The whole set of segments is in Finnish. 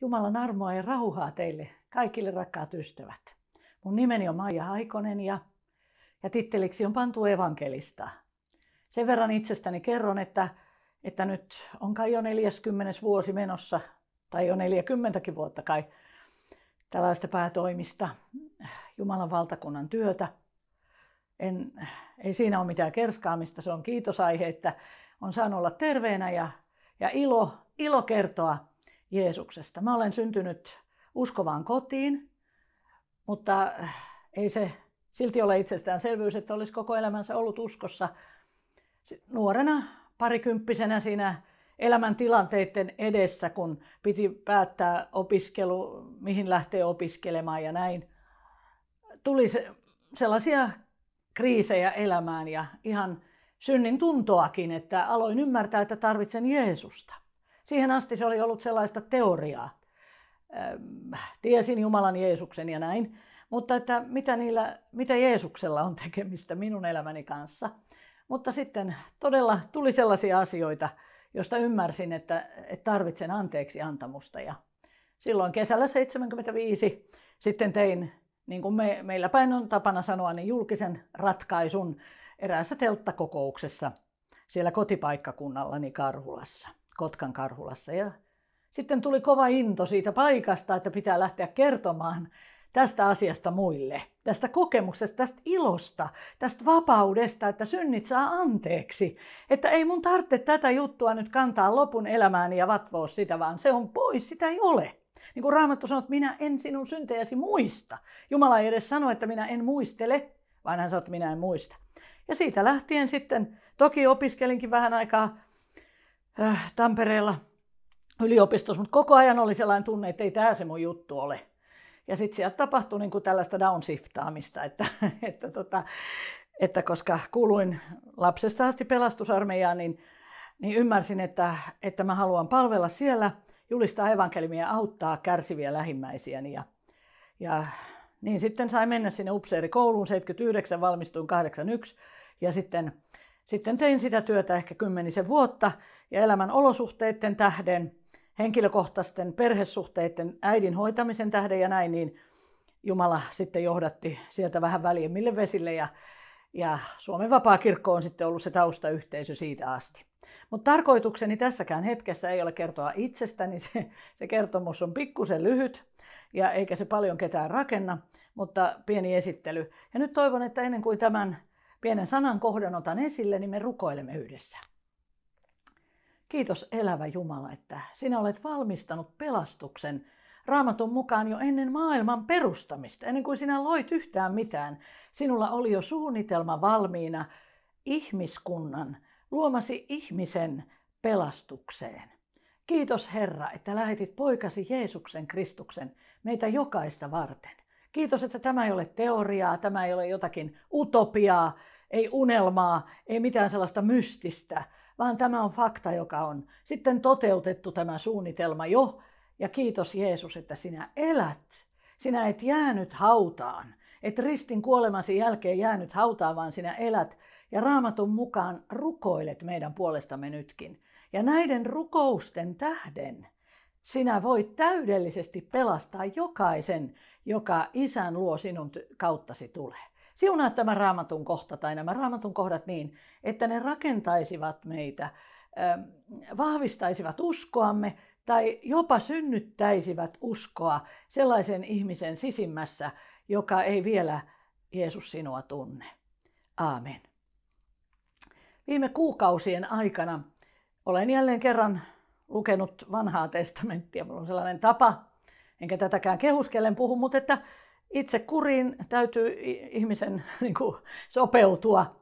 Jumalan armoa ja rauhaa teille, kaikille rakkaat ystävät. Mun nimeni on Maija Haikonen ja, ja titteliksi on pantu evankelista. Sen verran itsestäni kerron, että, että nyt on kai jo 40 vuosi menossa, tai jo 40 vuotta kai, tällaista päätoimista Jumalan valtakunnan työtä. En, ei siinä ole mitään kerskaamista, se on kiitosaihe, että on saanut olla terveenä ja, ja ilo, ilo kertoa Jeesuksesta. Mä olen syntynyt uskovaan kotiin, mutta ei se silti ole itsestäänselvyys, että olisi koko elämänsä ollut uskossa. Nuorena, parikymppisenä siinä elämän tilanteiden edessä, kun piti päättää opiskelu, mihin lähtee opiskelemaan ja näin. Tuli se, sellaisia kriisejä elämään ja ihan synnin tuntoakin, että aloin ymmärtää, että tarvitsen Jeesusta. Siihen asti se oli ollut sellaista teoriaa. Tiesin Jumalan Jeesuksen ja näin, mutta että mitä, niillä, mitä Jeesuksella on tekemistä minun elämäni kanssa. Mutta sitten todella tuli sellaisia asioita, josta ymmärsin, että, että tarvitsen anteeksi antamusta. Ja silloin kesällä 75 sitten tein, niin kuin me, meillä päin on tapana sanoa, niin julkisen ratkaisun eräässä telttakokouksessa siellä kotipaikkakunnallani Karhulassa, Kotkan Karhulassa. Ja sitten tuli kova into siitä paikasta, että pitää lähteä kertomaan tästä asiasta muille, tästä kokemuksesta, tästä ilosta, tästä vapaudesta, että synnit saa anteeksi. Että ei mun tarvitse tätä juttua nyt kantaa lopun elämääni ja vatvoa sitä, vaan se on pois, sitä ei ole. Niin kuin Raamattu sanoo, että minä en sinun syntejäsi muista. Jumala ei edes sano, että minä en muistele, vaan hän sanoo, että minä en muista. Ja siitä lähtien sitten, toki opiskelinkin vähän aikaa äh, Tampereella yliopistossa, mutta koko ajan oli sellainen tunne, että ei tämä se mun juttu ole. Ja sitten sieltä tapahtui niin kuin tällaista downshiftaamista, että, että, tota, että koska kuuluin lapsesta asti pelastusarmeijaan, niin, niin ymmärsin, että, että mä haluan palvella siellä, julistaa evankelimia ja auttaa kärsiviä lähimmäisiäni. Ja, ja niin sitten sain mennä sinne upseerikouluun 79, valmistuin 81 ja sitten, sitten tein sitä työtä ehkä kymmenisen vuotta ja elämän olosuhteiden tähden – henkilökohtaisten perhesuhteiden äidin hoitamisen tähden ja näin, niin Jumala sitten johdatti sieltä vähän väljemmille vesille ja, ja Suomen vapaa kirkko on sitten ollut se taustayhteisö siitä asti. Mutta tarkoitukseni tässäkään hetkessä ei ole kertoa itsestäni, se, se kertomus on pikkusen lyhyt ja eikä se paljon ketään rakenna, mutta pieni esittely. Ja nyt toivon, että ennen kuin tämän pienen sanan kohdan otan esille, niin me rukoilemme yhdessä. Kiitos elävä Jumala, että sinä olet valmistanut pelastuksen raamatun mukaan jo ennen maailman perustamista, ennen kuin sinä loit yhtään mitään. Sinulla oli jo suunnitelma valmiina ihmiskunnan, luomasi ihmisen pelastukseen. Kiitos Herra, että lähetit poikasi Jeesuksen Kristuksen meitä jokaista varten. Kiitos, että tämä ei ole teoriaa, tämä ei ole jotakin utopiaa, ei unelmaa, ei mitään sellaista mystistä, vaan tämä on fakta, joka on sitten toteutettu tämä suunnitelma jo. Ja kiitos Jeesus, että sinä elät. Sinä et jäänyt hautaan. Et ristin kuolemasi jälkeen jäänyt hautaan, vaan sinä elät. Ja raamatun mukaan rukoilet meidän puolestamme nytkin. Ja näiden rukousten tähden sinä voit täydellisesti pelastaa jokaisen, joka isän luo sinun kauttasi tulee. Siunaa tämä raamatun kohta tai nämä raamatun kohdat niin, että ne rakentaisivat meitä, ähm, vahvistaisivat uskoamme tai jopa synnyttäisivät uskoa sellaisen ihmisen sisimmässä, joka ei vielä Jeesus sinua tunne. Aamen. Viime kuukausien aikana olen jälleen kerran lukenut vanhaa testamenttia. Minulla on sellainen tapa, enkä tätäkään kehuskellen puhu, mutta että itse kuriin täytyy ihmisen niin kuin, sopeutua.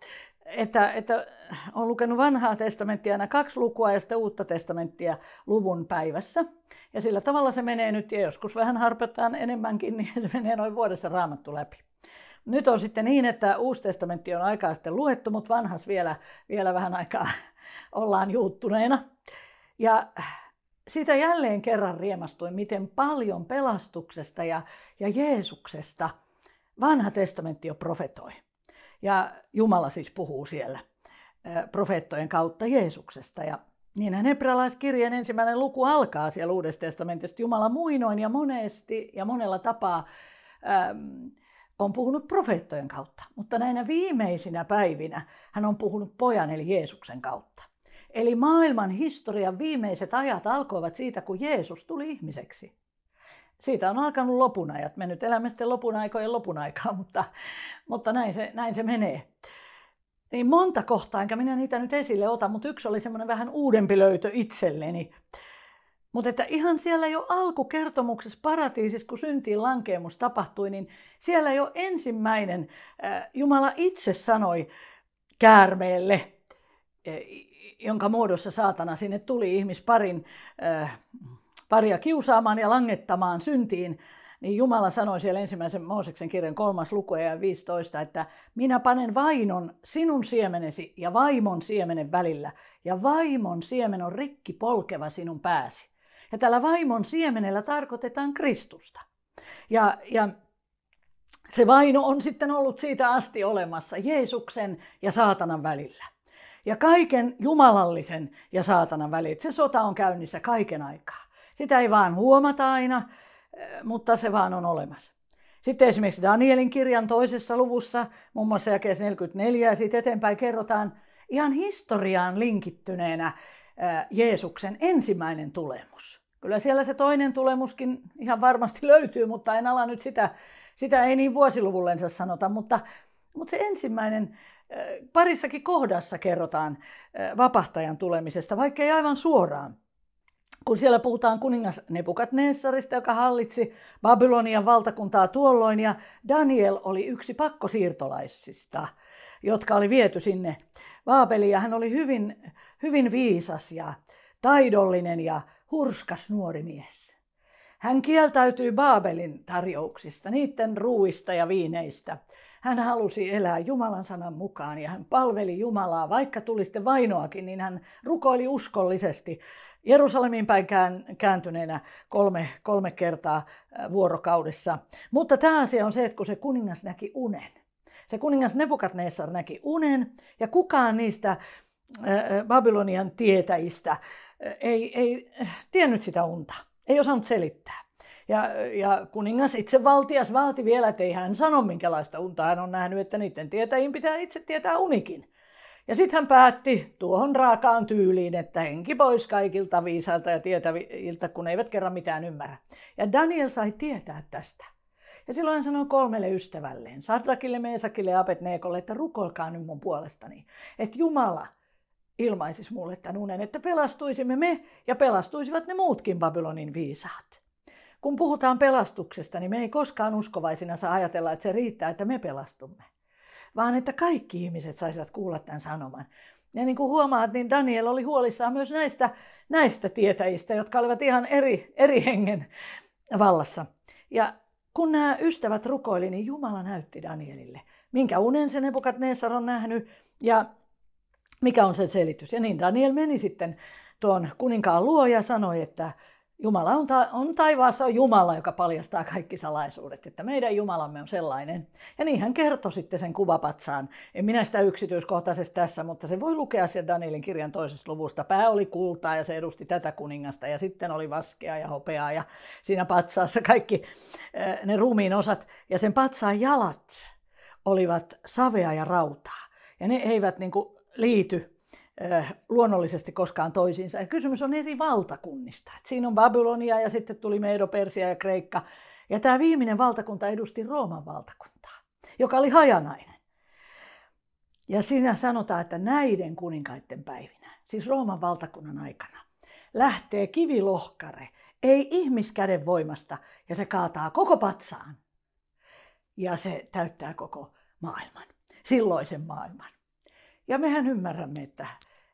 Että, että on lukenut vanhaa testamenttia aina kaksi lukua ja sitten uutta testamenttia luvun päivässä. Ja sillä tavalla se menee nyt, ja joskus vähän harpetaan enemmänkin, niin se menee noin vuodessa raamattu läpi. Nyt on sitten niin, että uusi testamentti on aikaa sitten luettu, mutta vanhas vielä, vielä vähän aikaa ollaan juuttuneena. Ja siitä jälleen kerran riemastuin, miten paljon pelastuksesta ja, ja Jeesuksesta vanha testamentti jo profetoi. Ja Jumala siis puhuu siellä profeettojen kautta Jeesuksesta. Ja niin hebrealaiskirjeen ensimmäinen luku alkaa siellä Uudesta testamentista. Jumala muinoin ja monesti ja monella tapaa ähm, on puhunut profeettojen kautta, mutta näinä viimeisinä päivinä hän on puhunut pojan eli Jeesuksen kautta. Eli maailman historian viimeiset ajat alkoivat siitä, kun Jeesus tuli ihmiseksi. Siitä on alkanut lopun ajat. Me nyt elämme sitten lopun aikojen lopun aikaa, mutta, mutta näin, se, näin se menee. Niin monta kohtaa, enkä minä niitä nyt esille ota, mutta yksi oli semmoinen vähän uudempi löytö itselleni. Mutta että ihan siellä jo alkukertomuksessa paratiisissa, kun syntiin lankeemus tapahtui, niin siellä jo ensimmäinen äh, Jumala itse sanoi käärmeelle, äh, jonka muodossa saatana sinne tuli ihmisparin äh, paria kiusaamaan ja langettamaan syntiin, niin Jumala sanoi siellä ensimmäisen Mooseksen kirjan kolmas luku ja 15, että minä panen vainon sinun siemenesi ja vaimon siemenen välillä, ja vaimon siemen on rikki polkeva sinun pääsi. Ja tällä vaimon siemenellä tarkoitetaan Kristusta. Ja, ja se vaino on sitten ollut siitä asti olemassa Jeesuksen ja saatanan välillä. Ja kaiken jumalallisen ja saatanan välillä. Se sota on käynnissä kaiken aikaa. Sitä ei vaan huomata aina, eh, mutta se vaan on olemassa. Sitten esimerkiksi Danielin kirjan toisessa luvussa, muun muassa jakeessa 44, ja siitä eteenpäin kerrotaan ihan historiaan linkittyneenä eh, Jeesuksen ensimmäinen tulemus. Kyllä siellä se toinen tulemuskin ihan varmasti löytyy, mutta en ala nyt sitä, sitä ei niin vuosiluvullensa sanota, mutta, mutta se ensimmäinen parissakin kohdassa kerrotaan vapahtajan tulemisesta, vaikka ei aivan suoraan kun siellä puhutaan kuningas Nebukadnessarista, joka hallitsi Babylonian valtakuntaa tuolloin, ja Daniel oli yksi pakkosiirtolaisista, jotka oli viety sinne Baabeliin, ja hän oli hyvin, hyvin viisas ja taidollinen ja hurskas nuori mies. Hän kieltäytyi Baabelin tarjouksista, niiden ruuista ja viineistä. Hän halusi elää Jumalan sanan mukaan ja hän palveli Jumalaa, vaikka tuli sitten vainoakin, niin hän rukoili uskollisesti Jerusalemin päin kääntyneenä kolme, kolme kertaa vuorokaudessa. Mutta tämä asia on se, että kun se kuningas näki unen, se kuningas Nebukadnessar näki unen ja kukaan niistä Babylonian tietäjistä ei, ei tiennyt sitä unta, ei osannut selittää. Ja, ja kuningas itse valtias vaati vielä, että ei hän sano minkälaista unta hän on nähnyt, että niiden tietäjien pitää itse tietää unikin. Ja sitten hän päätti tuohon raakaan tyyliin, että henki pois kaikilta viisailta ja tietäviltä, kun eivät kerran mitään ymmärrä. Ja Daniel sai tietää tästä. Ja silloin hän sanoi kolmelle ystävälleen, Sardakille, Meesakille ja Abedneekolle, että rukoilkaa nyt mun puolestani, että Jumala ilmaisisi mulle tämän unen, että pelastuisimme me ja pelastuisivat ne muutkin Babylonin viisaat. Kun puhutaan pelastuksesta, niin me ei koskaan uskovaisina saa ajatella, että se riittää, että me pelastumme vaan että kaikki ihmiset saisivat kuulla tämän sanoman. Ja niin kuin huomaat, niin Daniel oli huolissaan myös näistä, näistä tietäjistä, jotka olivat ihan eri, eri hengen vallassa. Ja kun nämä ystävät rukoili, niin Jumala näytti Danielille, minkä unen se Nebukadnessar on nähnyt ja mikä on sen selitys. Ja niin Daniel meni sitten tuon kuninkaan luo ja sanoi, että Jumala on, ta- on taivaassa on Jumala, joka paljastaa kaikki salaisuudet, että meidän Jumalamme on sellainen. Ja niin hän kertoi sitten sen kuvapatsaan. En minä sitä yksityiskohtaisesti tässä, mutta se voi lukea sieltä Danielin kirjan toisesta luvusta. Pää oli kultaa ja se edusti tätä kuningasta ja sitten oli vaskea ja hopeaa ja siinä patsaassa kaikki eh, ne ruumiin osat. Ja sen patsaan jalat olivat savea ja rautaa. Ja ne eivät niin kuin liity luonnollisesti koskaan toisiinsa. Ja kysymys on eri valtakunnista. Et siinä on Babylonia ja sitten tuli Medo, Persia ja Kreikka. Ja tämä viimeinen valtakunta edusti Rooman valtakuntaa, joka oli hajanainen. Ja siinä sanotaan, että näiden kuninkaiden päivinä, siis Rooman valtakunnan aikana, lähtee kivilohkare, ei ihmiskäden voimasta, ja se kaataa koko patsaan. Ja se täyttää koko maailman, silloisen maailman. Ja mehän ymmärrämme, että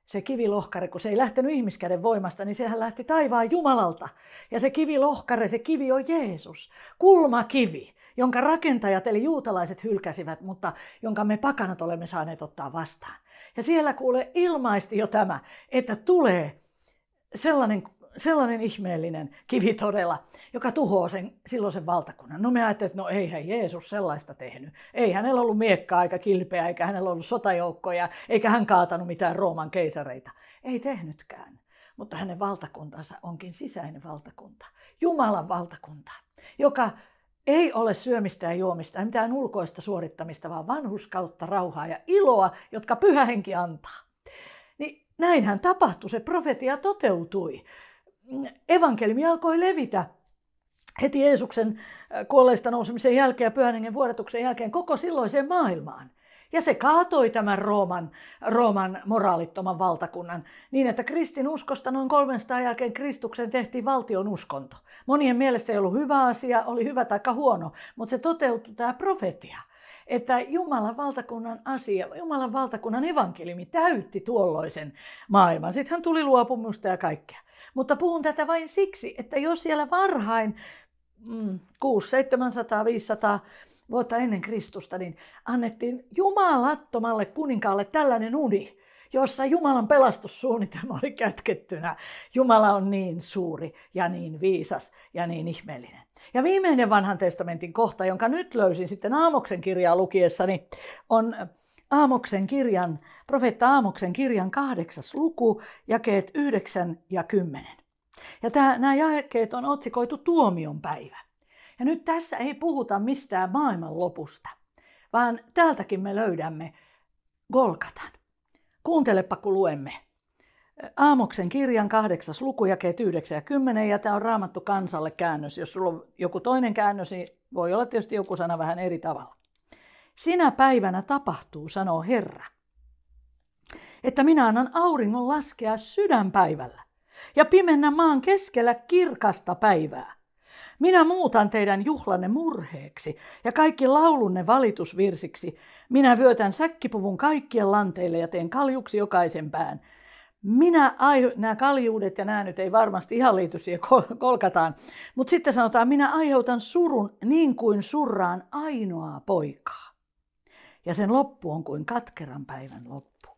se kivilohkare, kun se ei lähtenyt ihmiskäden voimasta, niin sehän lähti taivaan Jumalalta. Ja se kivilohkare, se kivi on Jeesus, kulmakivi, jonka rakentajat eli juutalaiset hylkäsivät, mutta jonka me pakanat olemme saaneet ottaa vastaan. Ja siellä kuule ilmaisti jo tämä, että tulee sellainen sellainen ihmeellinen kivi todella, joka tuhoaa sen silloisen valtakunnan. No me ajattelin, että no eihän Jeesus sellaista tehnyt. Ei hänellä ollut miekkaa eikä kilpeä, eikä hänellä ollut sotajoukkoja, eikä hän kaatanut mitään Rooman keisareita. Ei tehnytkään. mutta hänen valtakuntansa onkin sisäinen valtakunta. Jumalan valtakunta, joka ei ole syömistä ja juomista, ei mitään ulkoista suorittamista, vaan vanhuskautta, rauhaa ja iloa, jotka pyhä henki antaa. Niin näinhän tapahtui, se profetia toteutui. Evankeliumi alkoi levitä heti Jeesuksen kuolleista nousemisen jälkeen ja pyhän hengen vuodatuksen jälkeen koko silloiseen maailmaan. Ja se kaatoi tämän Rooman, Rooman moraalittoman valtakunnan niin, että kristin uskosta noin 300 jälkeen Kristuksen tehtiin valtion uskonto. Monien mielestä ei ollut hyvä asia, oli hyvä tai huono, mutta se toteutui tämä profetia että Jumalan valtakunnan asia, Jumalan valtakunnan evankeliumi täytti tuolloisen maailman. Sitten hän tuli luopumusta ja kaikkea. Mutta puhun tätä vain siksi, että jos siellä varhain mm, 6, 700, 500 vuotta ennen Kristusta, niin annettiin jumalattomalle kuninkaalle tällainen uni, jossa Jumalan pelastussuunnitelma oli kätkettynä. Jumala on niin suuri ja niin viisas ja niin ihmeellinen. Ja viimeinen vanhan testamentin kohta, jonka nyt löysin sitten Aamoksen kirjaa lukiessani, on Aamoksen kirjan, profeetta Aamoksen kirjan kahdeksas luku, jakeet 9 ja 10. Ja tämä, nämä jakeet on otsikoitu tuomion päivä. Ja nyt tässä ei puhuta mistään maailman lopusta, vaan täältäkin me löydämme Golgatan. Kuuntelepa, kun luemme. Aamoksen kirjan kahdeksas luku, jakeet 9 ja 10, ja tämä on raamattu kansalle käännös. Jos sulla on joku toinen käännös, niin voi olla tietysti joku sana vähän eri tavalla. Sinä päivänä tapahtuu, sanoo Herra, että minä annan auringon laskea sydänpäivällä ja pimennä maan keskellä kirkasta päivää. Minä muutan teidän juhlanne murheeksi ja kaikki laulunne valitusvirsiksi. Minä vyötän säkkipuvun kaikkien lanteille ja teen kaljuksi jokaisen pään. Minä, ai, nämä kaljuudet ja nämä nyt ei varmasti ihan liity siihen kolkataan, mutta sitten sanotaan, minä aiheutan surun niin kuin surraan ainoaa poikaa. Ja sen loppu on kuin katkeran päivän loppu.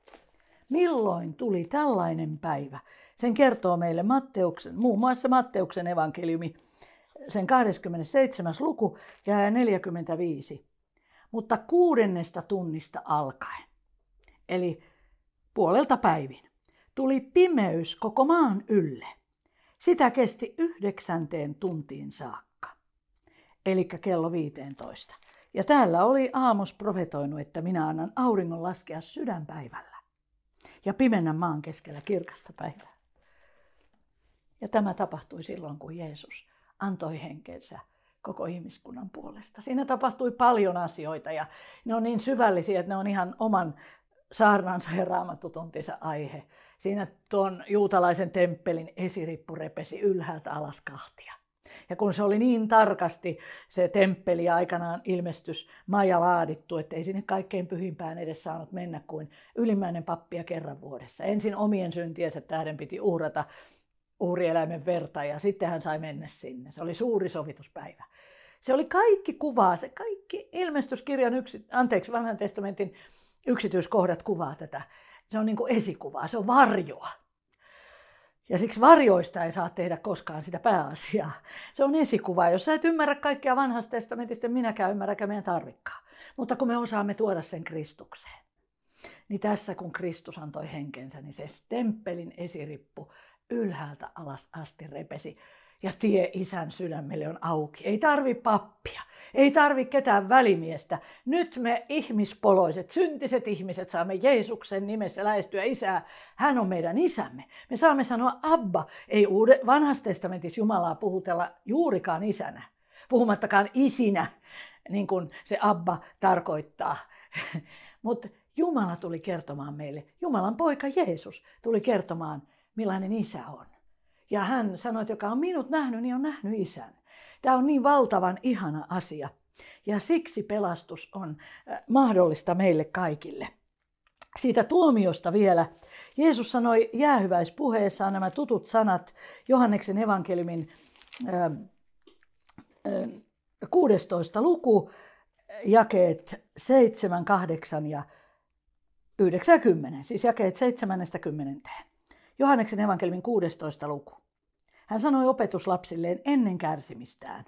Milloin tuli tällainen päivä? Sen kertoo meille Matteuksen, muun muassa Matteuksen evankeliumi sen 27. luku ja 45. Mutta kuudennesta tunnista alkaen, eli puolelta päivin, tuli pimeys koko maan ylle. Sitä kesti yhdeksänteen tuntiin saakka, eli kello 15. Ja täällä oli Aamos profetoinut, että minä annan auringon laskea sydänpäivällä ja pimennä maan keskellä kirkasta päivää. Ja tämä tapahtui silloin, kun Jeesus antoi henkensä koko ihmiskunnan puolesta. Siinä tapahtui paljon asioita ja ne on niin syvällisiä, että ne on ihan oman saarnansa ja raamattutuntinsa aihe. Siinä tuon juutalaisen temppelin esirippu repesi ylhäältä alas kahtia. Ja kun se oli niin tarkasti se temppeli aikanaan ilmestys maja laadittu, että ei sinne kaikkein pyhimpään edes saanut mennä kuin ylimmäinen pappia kerran vuodessa. Ensin omien syntiensä tähden piti uhrata uhrieläimen verta ja sitten hän sai mennä sinne. Se oli suuri sovituspäivä. Se oli kaikki kuvaa, se kaikki ilmestyskirjan, yksi, anteeksi, vanhan testamentin yksityiskohdat kuvaa tätä. Se on niin kuin esikuvaa, se on varjoa. Ja siksi varjoista ei saa tehdä koskaan sitä pääasiaa. Se on esikuva. Jos sä et ymmärrä kaikkea vanhasta testamentista, minäkään ymmärräkä meidän tarvikkaa. Mutta kun me osaamme tuoda sen Kristukseen, niin tässä kun Kristus antoi henkensä, niin se temppelin esirippu ylhäältä alas asti repesi ja tie isän sydämelle on auki. Ei tarvi pappia, ei tarvi ketään välimiestä. Nyt me ihmispoloiset, syntiset ihmiset saamme Jeesuksen nimessä lähestyä isää. Hän on meidän isämme. Me saamme sanoa Abba. Ei uude, vanhassa testamentissa Jumalaa puhutella juurikaan isänä, puhumattakaan isinä, niin kuin se Abba tarkoittaa. Mutta Jumala tuli kertomaan meille, Jumalan poika Jeesus tuli kertomaan, millainen isä on. Ja hän sanoi, että joka on minut nähnyt, niin on nähnyt isän. Tämä on niin valtavan ihana asia. Ja siksi pelastus on äh, mahdollista meille kaikille. Siitä tuomiosta vielä. Jeesus sanoi jäähyväispuheessaan nämä tutut sanat Johanneksen evankeliumin 16. Äh, äh, luku, jakeet 7, 8 ja 90, siis jakeet 70. Johanneksen evankelmin 16. luku. Hän sanoi opetuslapsilleen ennen kärsimistään.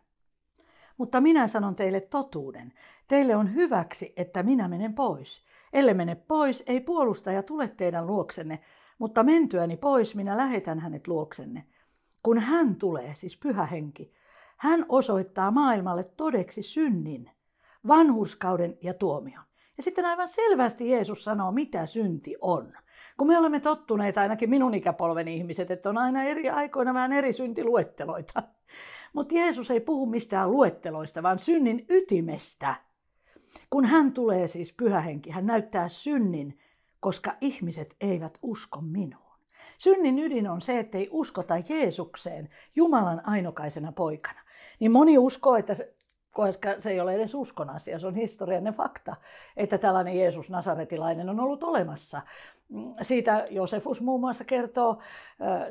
Mutta minä sanon teille totuuden. Teille on hyväksi, että minä menen pois. Elle mene pois, ei puolustaja tule teidän luoksenne, mutta mentyäni pois minä lähetän hänet luoksenne. Kun hän tulee, siis pyhä henki, hän osoittaa maailmalle todeksi synnin, vanhurskauden ja tuomion. Ja sitten aivan selvästi Jeesus sanoo, mitä synti on. Kun me olemme tottuneita, ainakin minun ikäpolven ihmiset, että on aina eri aikoina vähän eri syntiluetteloita. Mutta Jeesus ei puhu mistään luetteloista, vaan synnin ytimestä. Kun hän tulee siis pyhähenki, hän näyttää synnin, koska ihmiset eivät usko minuun. Synnin ydin on se, että ei uskota Jeesukseen Jumalan ainokaisena poikana. Niin moni uskoo, että koska se ei ole edes uskon asia, se on historiallinen fakta, että tällainen Jeesus Nasaretilainen on ollut olemassa. Siitä Josefus muun muassa kertoo,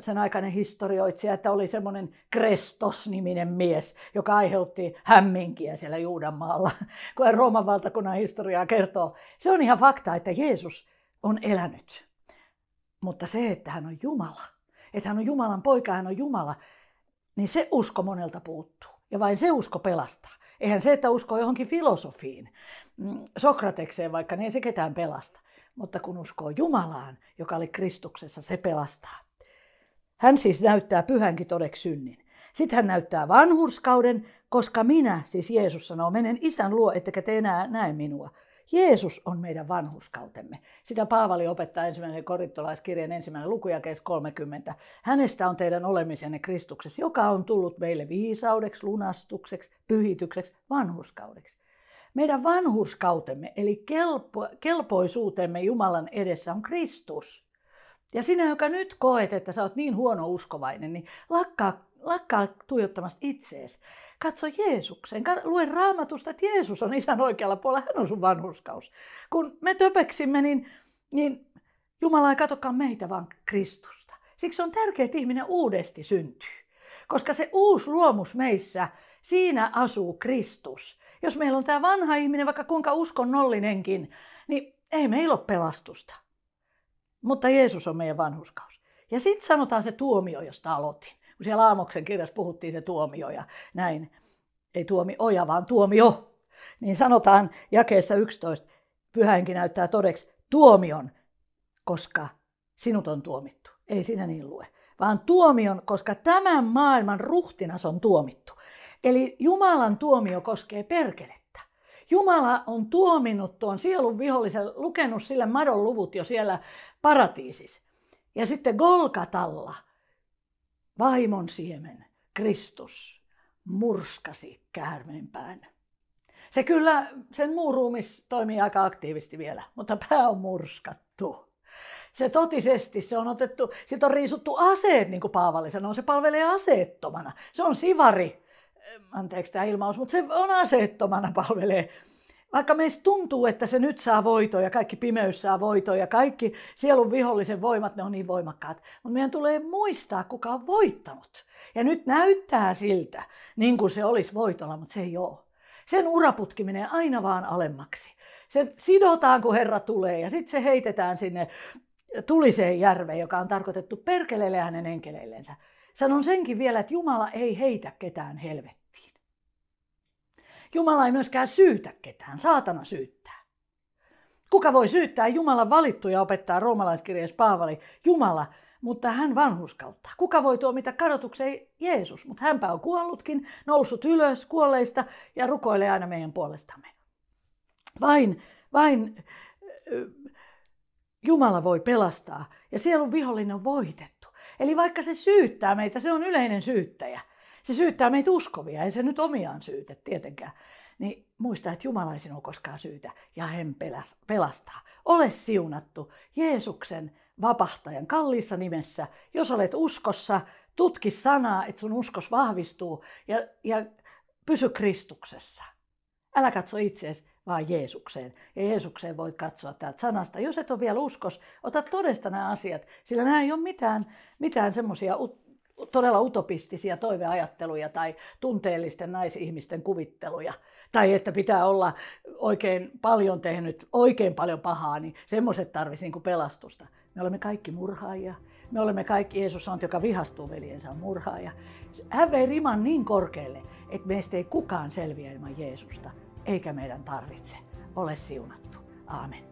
sen aikainen historioitsija, että oli semmoinen Krestos-niminen mies, joka aiheutti hämminkiä siellä Juudanmaalla, kun Rooman valtakunnan historiaa kertoo. Se on ihan fakta, että Jeesus on elänyt. Mutta se, että hän on Jumala, että hän on Jumalan poika, hän on Jumala, niin se usko monelta puuttuu. Ja vain se usko pelastaa. Eihän se, että uskoo johonkin filosofiin, mm, Sokratekseen vaikka, niin ei se ketään pelasta. Mutta kun uskoo Jumalaan, joka oli Kristuksessa, se pelastaa. Hän siis näyttää pyhänkin todeksi synnin. Sitten hän näyttää vanhurskauden, koska minä, siis Jeesus sanoo, menen isän luo, ettekä te enää näe minua. Jeesus on meidän vanhuskautemme. Sitä Paavali opettaa ensimmäinen korintolaiskirjan ensimmäinen luku 30. Hänestä on teidän olemisenne Kristuksessa, joka on tullut meille viisaudeksi, lunastukseksi, pyhitykseksi, vanhuskaudeksi. Meidän vanhurskautemme, eli kelpo, kelpoisuutemme Jumalan edessä on Kristus. Ja sinä, joka nyt koet, että sä oot niin huono uskovainen, niin lakkaa, lakkaa tuijottamasta itseesi. Katso Jeesuksen. Lue raamatusta, että Jeesus on isän oikealla puolella. Hän on sun vanhuskaus. Kun me töpeksimme, niin, niin Jumala ei katsokaan meitä, vaan Kristusta. Siksi on tärkeää, että ihminen uudesti syntyy. Koska se uusi luomus meissä, siinä asuu Kristus. Jos meillä on tämä vanha ihminen, vaikka kuinka uskonnollinenkin, niin ei meillä ole pelastusta. Mutta Jeesus on meidän vanhuskaus. Ja sitten sanotaan se tuomio, josta aloitin siellä Aamoksen kirjassa puhuttiin se tuomio ja näin, ei tuomi oja, vaan tuomio, niin sanotaan jakeessa 11, pyhäinkin näyttää todeksi tuomion, koska sinut on tuomittu. Ei sinä niin lue, vaan tuomion, koska tämän maailman ruhtinas on tuomittu. Eli Jumalan tuomio koskee perkelettä. Jumala on tuominnut tuon sielun vihollisen, lukenut sille madon luvut jo siellä paratiisissa. Ja sitten Golgatalla – vaimon siemen, Kristus, murskasi käärmeenpään. Se kyllä, sen muu ruumis toimii aika aktiivisesti vielä, mutta pää on murskattu. Se totisesti, se on otettu, sit on riisuttu aseet, niin kuin Paavali sanoo, se palvelee aseettomana. Se on sivari, anteeksi tämä ilmaus, mutta se on aseettomana palvelee vaikka meistä tuntuu, että se nyt saa voitoja, kaikki pimeys saa voitoja, kaikki sielun vihollisen voimat, ne on niin voimakkaat. Mutta meidän tulee muistaa, kuka on voittanut. Ja nyt näyttää siltä, niin kuin se olisi voitolla, mutta se ei ole. Sen uraputki menee aina vaan alemmaksi. Se sidotaan, kun Herra tulee, ja sitten se heitetään sinne tuliseen järveen, joka on tarkoitettu perkeleelle ja hänen enkeleillensä. Sanon senkin vielä, että Jumala ei heitä ketään helvettiin. Jumala ei myöskään syytä ketään, saatana syyttää. Kuka voi syyttää Jumalan valittuja, opettaa roomalaiskirjeessä Paavali, Jumala, mutta hän vanhuskautta. Kuka voi tuomita kadotukseen Jeesus, mutta hänpä on kuollutkin, noussut ylös kuolleista ja rukoilee aina meidän puolestamme. Vain, vain Jumala voi pelastaa ja sielun vihollinen on voitettu. Eli vaikka se syyttää meitä, se on yleinen syyttäjä. Se syyttää meitä uskovia, ei se nyt omiaan syytä tietenkään. Niin muista, että Jumala ei sinua koskaan syytä ja hän pelastaa. Ole siunattu Jeesuksen vapahtajan kalliissa nimessä. Jos olet uskossa, tutki sanaa, että sun uskos vahvistuu ja, ja pysy Kristuksessa. Älä katso itseesi, vaan Jeesukseen. Ja Jeesukseen voit katsoa täältä sanasta. Jos et ole vielä uskos, ota todesta nämä asiat, sillä nämä ei ole mitään, mitään semmoisia todella utopistisia toiveajatteluja tai tunteellisten naisihmisten kuvitteluja. Tai että pitää olla oikein paljon tehnyt, oikein paljon pahaa, niin semmoiset tarvisi niin pelastusta. Me olemme kaikki murhaajia. Me olemme kaikki, Jeesus on, joka vihastuu veljensä, on murhaaja. Hän vei riman niin korkealle, että meistä ei kukaan selviä ilman Jeesusta, eikä meidän tarvitse. Ole siunattu. Aamen.